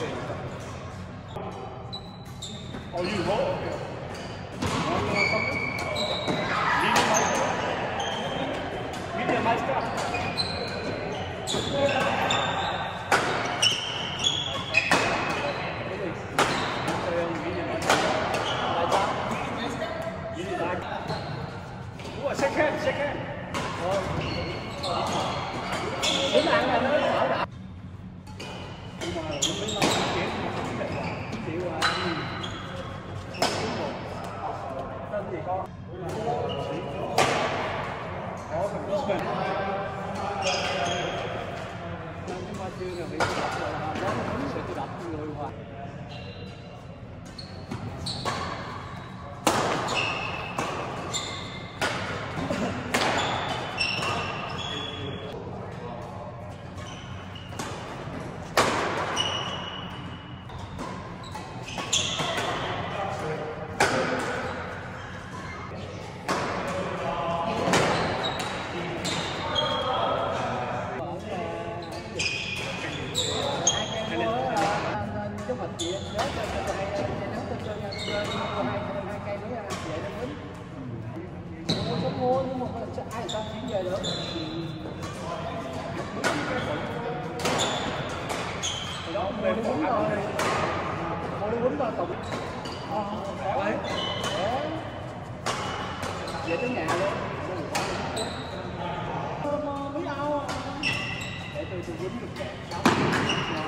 change. Oh, you roll? Medium high Oh, Medium high stop. Thank you. 对吧？对吧？对吧？对吧？对吧？对吧？对吧？对吧？对吧？对？吧？Mua nhưng mà ai sao chuyển về được đó mua đi quýnh rồi mua đi quýnh thôi tụng đấy về tới nhà luôn mấy đâu để tôi tôi quýnh được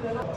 ¿verdad?